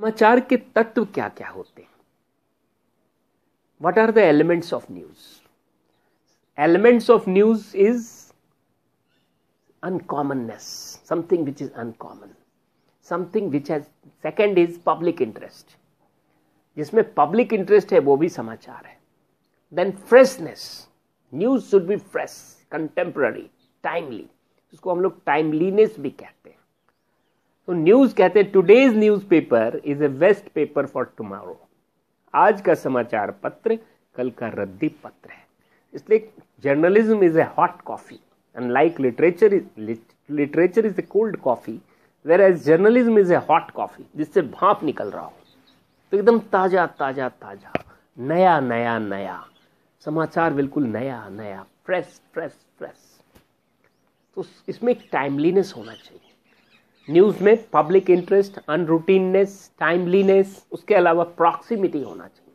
समाचार के तत्व क्या क्या होते हैं? What are the elements of news elements of news is uncommonness something which is uncommon something which has second is public interest जिसमें पब्लिक इंटरेस्ट है, वो भी समाचार है. Then freshness news should be fresh contemporary timely उसको हम लोग timeliness भी कहते हैं. तो न्यूज़ कहते हैं today's newspaper is a best paper for tomorrow आज का समाचार पत्र, कल का रद्दी पत्र है। इसलिए journalism is a hot coffee and like literature is literature is a cold coffee whereas journalism is a hot coffee जिससे भाप निकल रहा हो। तो एकदम ताज़ा ताज़ा ताज़ा, नया नया नया, समाचार बिल्कुल नया नया फ्रेश फ्रेश फ्रेश तो इसमें एक टाइमलीनेस होना चाहिए। न्यूज़ में पब्लिक इंटरेस्ट, अनरूटीननेस, टाइमलीनेस, उसके अलावा प्रॉक्सिमिटी होना चाहिए।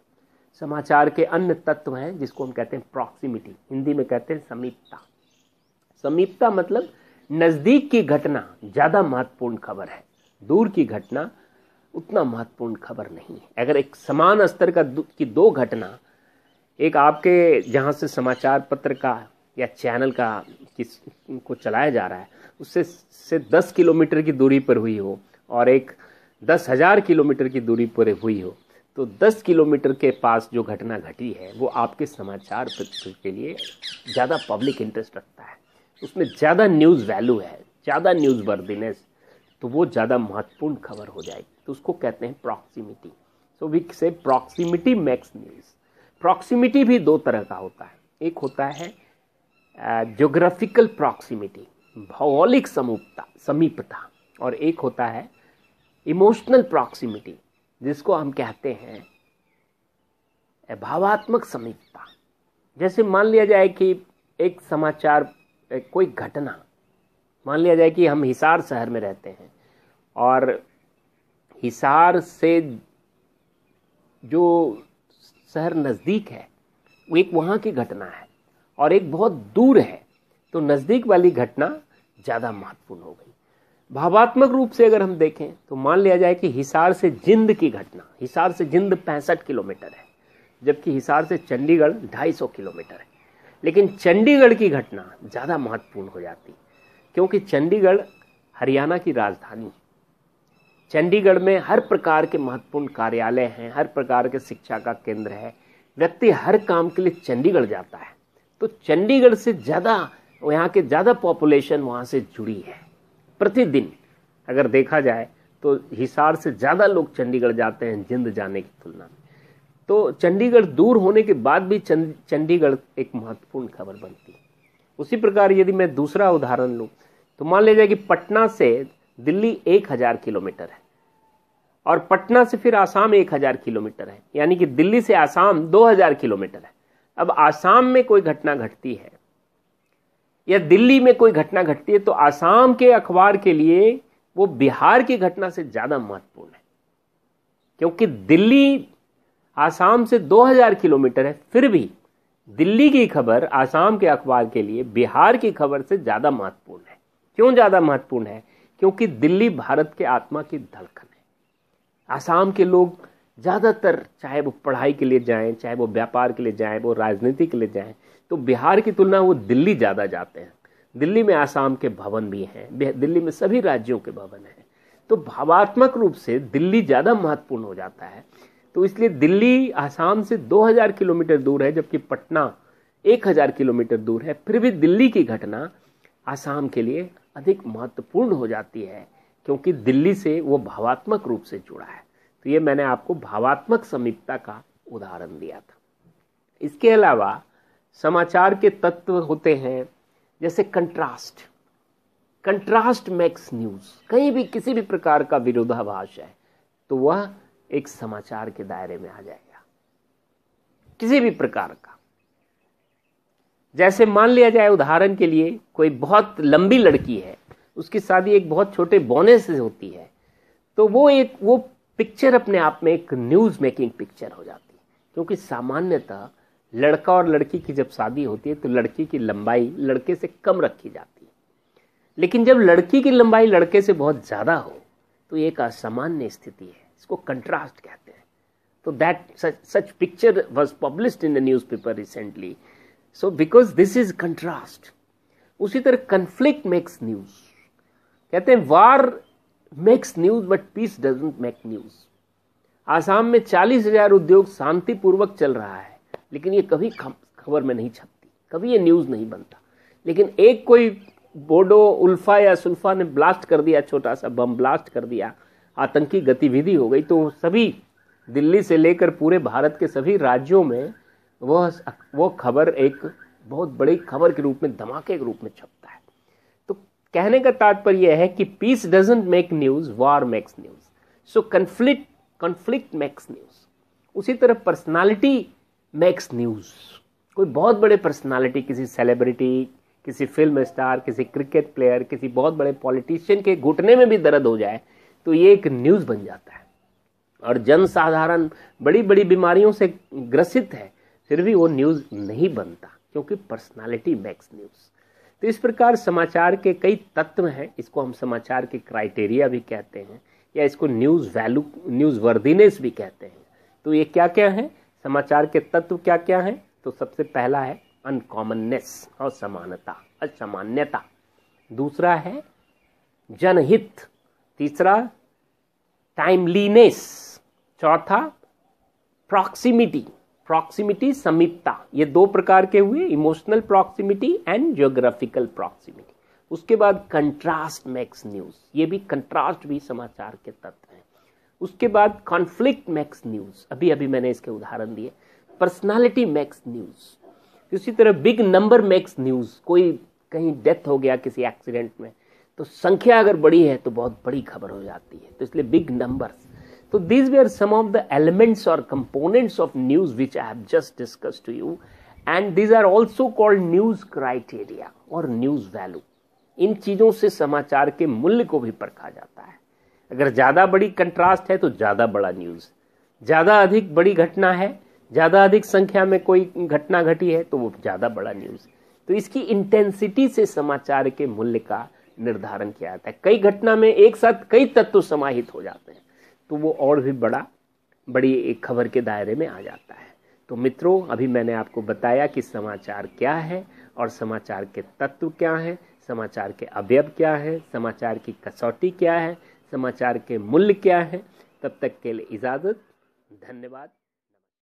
समाचार के अन्य तत्व हैं जिसको हम कहते हैं प्रॉक्सिमिटी। हिंदी में कहते हैं समीपता। समीपता मतलब नज़दीक की घटना, ज़्यादा महत्वपूर्ण खबर है। दूर की घटना, उतना महत्वपूर्ण खबर नहीं है। अगर एक समान स्तर का की दो घटना, एक आपके जहाँ से समाचार पत्र का या चैनल का किस, को चलाया जा रहा है, उससे, से दस किलोमीटर की दूरी पर हुई हो और एक दस हज़ार किलोमीटर की दूरी पर हुई हो तो दस किलोमीटर के पास जो घटना घटी है, वो आपके समाचार पत्र के लिए ज़्यादा पब्लिक इंटरेस्ट रखता है। उसमें ज़्यादा न्यूज़ वैल्यू है, ज़्यादा न्यूज़ वर्दीनेस तो वो ज़्यादा महत्वपूर्ण खबर हो जाएगी। तो उसको कहते हैं proximity so we say proximity makes news proximity भी दो तरह का होता है। एक होता है जोग्राफिकल प्रॉक्सिमिटी भौगोलिक समूपता, समीपता, और एक होता है इमोशनल प्रॉक्सिमिटी जिसको हम कहते हैं भावात्मक समीपता। जैसे मान लिया जाए कि एक समाचार एक कोई घटना, मान लिया जाए कि हम हिसार शहर में रहते हैं, और हिसार से जो शहर नज़दीक है, वो एक वहाँ की घटना है। और एक बहुत दूर है तो नज़दीक वाली घटना ज़्यादा महत्वपूर्ण हो गई। भावात्मक रूप से अगर हम देखें तो मान लिया जाए कि हिसार से जिंद की घटना, हिसार से जिंद पैंसठ किलोमीटर है, जबकि हिसार से चंडीगढ़ 250 किलोमीटर है। लेकिन चंडीगढ़ की घटना ज़्यादा महत्वपूर्ण हो जाती, क्योंकि चंडीगढ़ हरियाणा की राजधानी चंडीगढ़ में हर प्रकार के महत्वपूर्ण कार्यालय हैं, हर प्रकार के शिक्षा का केंद्र है, व्यक्ति हर काम के लिए चंडीगढ़ जाता है। तो चंडीगढ़ से ज़्यादा, यहाँ के ज़्यादा पॉपुलेशन वहाँ से जुड़ी है। प्रतिदिन, अगर देखा जाए तो हिसार से ज़्यादा लोग चंडीगढ़ जाते हैं, जिंद जाने की तुलना में। तो चंडीगढ़ दूर होने के बाद भी चंडीगढ़ एक महत्वपूर्ण खबर बनती है। उसी प्रकार यदि मैं दूसरा उदाहरण लूँ तो मान लीजिए कि पटना से दिल्ली एक हज़ार किलोमीटर है, और पटना से फिर आसाम एक हज़ार किलोमीटर है। यानी कि दिल्ली से आसाम दो हज़ार किलोमीटर है। अब आसाम में कोई घटना घटती है, या दिल्ली में कोई घटना घटती है तो आसाम के अखबार के लिए वो बिहार की घटना से ज़्यादा महत्वपूर्ण है। क्योंकि दिल्ली आसाम से 2000 किलोमीटर है, फिर भी दिल्ली की खबर आसाम के अखबार के लिए बिहार की खबर से ज़्यादा महत्वपूर्ण है। क्यों ज़्यादा महत्वपूर्ण है? क्योंकि दिल्ली भारत के आत्मा की धड़कन है। आसाम के लोग ज़्यादातर चाहे वो पढ़ाई के लिए जाएँ, चाहे वो व्यापार के लिए जाएँ, वो राजनीति के लिए जाएँ तो बिहार की तुलना वो दिल्ली ज़्यादा जाते हैं। दिल्ली में आसाम के भवन भी हैं दिल्ली में सभी राज्यों के भवन हैं। तो भावात्मक रूप से दिल्ली ज़्यादा महत्वपूर्ण हो जाता है। तो इसलिए दिल्ली, आसाम से 2000 किलोमीटर दूर है, जबकि पटना 1000 किलोमीटर दूर है। फिर भी दिल्ली की घटना आसाम के लिए अधिक महत्वपूर्ण हो जाती है, क्योंकि दिल्ली से वो भावात्मक रूप से जुड़ा है। तो ये मैंने आपको भावात्मक समीपता का उदाहरण दिया था। इसके अलावा समाचार के तत्व होते हैं, जैसे कंट्रास्ट। कंट्रास्ट मेक्स न्यूज़ कहीं भी किसी भी प्रकार का विरोधाभास है तो वह एक समाचार के दायरे में आ जाएगा। किसी भी प्रकार का। जैसे मान लिया जाए, उदाहरण के लिए कोई बहुत लंबी लड़की है, उसकी शादी एक बहुत छोटे बोने से होती है तो वो एक, वो पिक्चर अपने आप में एक न्यूज़ मेकिंग पिक्चर हो जाती है। क्योंकि सामान्यतः लड़का और लड़की की जब शादी होती है तो लड़की की लंबाई लड़के से कम रखी जाती है। लेकिन जब लड़की की लंबाई लड़के से बहुत ज़्यादा हो तो एक असामान्य स्थिति है। इसको कंट्रास्ट कहते हैं। तो that such picture was published in the newspaper recently so because this is contrast उसी तरह कंफ्लिक्ट मेक्स न्यूज़ कहते हैं, war makes news but peace doesn't make news Assam में चालीस हज़ार उद्योग शांतिपूर्वक चल रहा है, लेकिन ये कभी खबर में नहीं छपती। कभी ये न्यूज़ नहीं बनता। लेकिन एक कोई बोडो, उल्फा या सुल्फा ने ब्लास्ट कर दिया छोटा सा बम ब्लास्ट कर दिया, आतंकी गतिविधि हो गई तो सभी दिल्ली से लेकर पूरे भारत के सभी राज्यों में वह वो खबर एक बहुत बड़ी खबर के रूप में, धमाके के रूप में छपता कहने का तात्पर्य है कि peace doesn't make news war makes news so conflict conflict makes news उसी तरह पर्सनालिटी मेक्स न्यूज़ कोई बहुत बड़े पर्सनालिटी किसी सेलिब्रिटी किसी फ़िल्म स्टार किसी क्रिकेट प्लेयर किसी बहुत बड़े पॉलिटिशियन के घुटने में भी दर्द हो जाए तो ये एक न्यूज़ बन जाता है। और जन साधारण बड़ी बड़ी बीमारियों से ग्रसित है, फिर भी वो न्यूज़ नहीं बनता, क्योंकि पर्सनालिटी मैक्स न्यूज़ तो इस प्रकार समाचार के कई तत्व हैं, इसको हम समाचार के क्राइटेरिया भी कहते हैं, या इसको न्यूज़ वैल्यू न्यूज़ वर्दीनेस भी कहते हैं। तो ये क्या क्या है? समाचार के तत्व क्या क्या है? तो सबसे पहला है अनकॉमननेस और समानता असामान्यता। दूसरा है जनहित। तीसरा, टाइमलीनेस। चौथा, प्रॉक्सिमिटी। प्रॉक्सिमिटी समीपता ये दो प्रकार के हुए emotional proximity and geographical proximity उसके बाद कंट्रास्ट मैक्स न्यूज़ ये भी कंट्रास्ट भी समाचार के तत्व हैं। उसके बाद कॉन्फ्लिक्ट मैक्स न्यूज़ अभी अभी मैंने इसके उदाहरण दिए। पर्सनालिटी मैक्स न्यूज़ इसी तरह बिग नंबर मैक्स न्यूज़ कोई कहीं डेथ हो गया किसी एक्सीडेंट में तो संख्या अगर बड़ी है तो बहुत बड़ी खबर हो जाती है। तो इसलिए big numbers So these were some of the elements or components of news which I have just discussed to you. And these are also called news criteria or news value. इन चीज़ों से समाचार के मूल्य को भी परखा जाता है। अगर ज़्यादा बड़ी कंट्रास्ट है तो ज़्यादा बड़ा न्यूज़ ज़्यादा अधिक बड़ी घटना है, ज़्यादा अधिक संख्या में कोई घटना घटी है तो वो ज़्यादा बड़ा न्यूज़ तो इसकी इंटेंसिटी से समाचार के मूल्य का निर्धारण किया जाता है। कई घटना में एक साथ कई तत्व समाहित हो जाते हैं। तो वो और भी बड़ा, बड़ी एक खबर के दायरे में आ जाता है। तो मित्रों, अभी मैंने आपको बताया कि समाचार क्या है और समाचार के तत्व क्या हैं, समाचार के अवयव क्या हैं, समाचार की कसौटी क्या है, समाचार के मूल्य क्या हैं। तब तक के लिए इजाज़त, धन्यवाद।